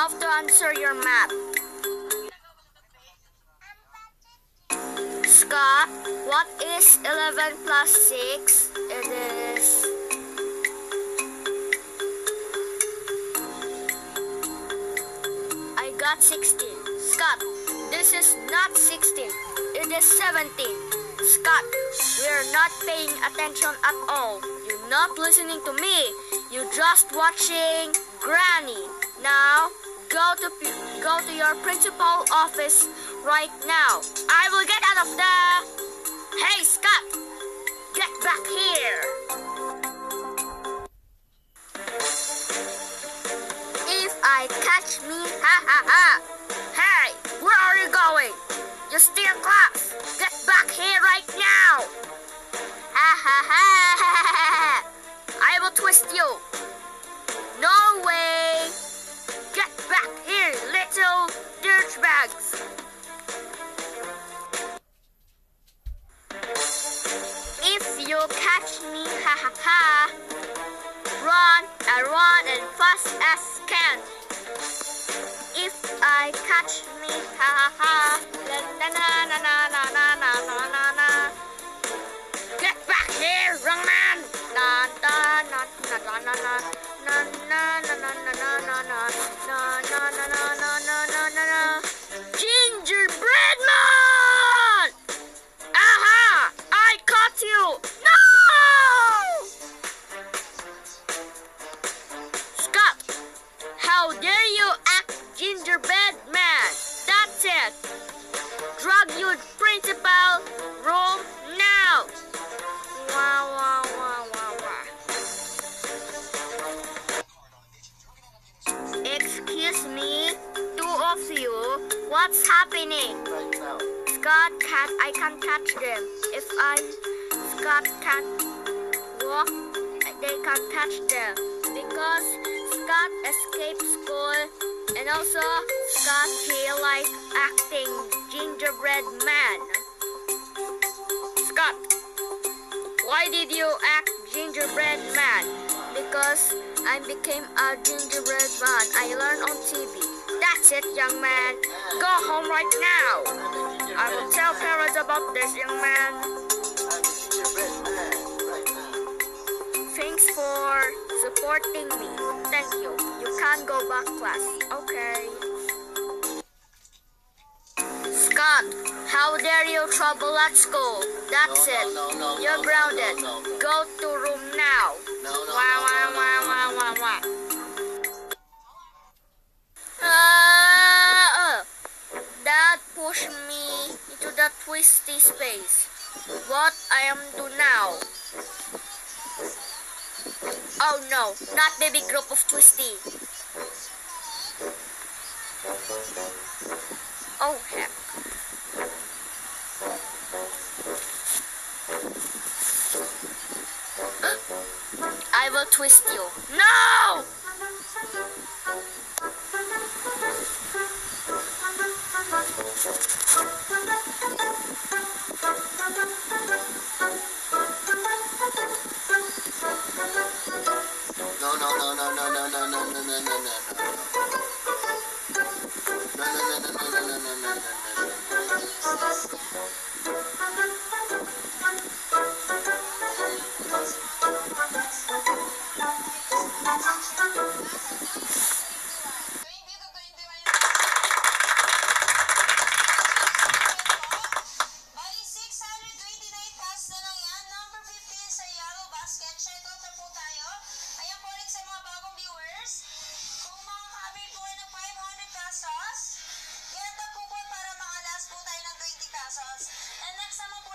answer your math. Scott, what is 11 plus 6? It is... I got 16. Scott, this is not 16. It is 17. Scott, we're not paying attention at all. You're not listening to me. You're just watching Granny. Now, go to go to your principal office right now. I will get out of there. Hey, Scott, get back here. If I catch me, ha ha ha. Hey, where are you going? You steal class. Get back here right now. Ha ha ha. I will twist you. No way. Back here, little douchebags. If you catch me, ha ha ha. Run, I run as fast as can. If I catch me, ha ha ha. La na na na na na na na na Gingerbread man! Aha! I caught you! No! Scott, how dare you act gingerbread man? That's it. Drug your principal room now. Wah, wah, what's happening? Scott can't, I can't catch them. If I, Scott can't walk, they can't catch them. Because Scott escaped school and also Scott feel like acting gingerbread man. Scott, why did you act gingerbread man? Because I became a gingerbread man. I learned on TV. That's it, young man. Go home right now. I will tell parents about this, young man. I'm a gingerbread man right now. Thanks for supporting me. Thank you. You can go back class. Okay. Scott, how dare you trouble at school? That's No, it. no, no, You're grounded. Go to room now. No, no, Wah, no, wah, no, twisty space. What I am do now? Oh no, not baby group of twisty. Oh heck. I will twist you. No! No, no, no, no. No, no, no, no, no, no, no, no, Check out na po tayo. Ayan po ulit sa mga bagong viewers pesos. Ginatag ko po para makalas po tayo ng 20 pesos. And next naman po